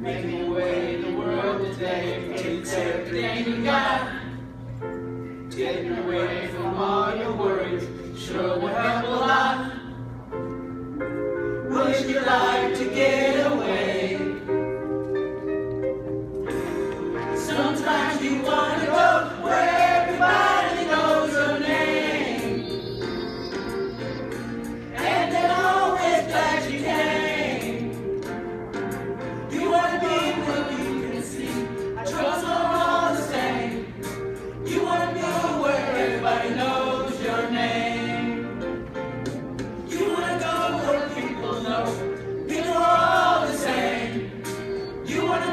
Making away in the world today, takes everything you got. Getting away from all your worries, sure will help a lot. Would you like to get away? Sometimes you wanna You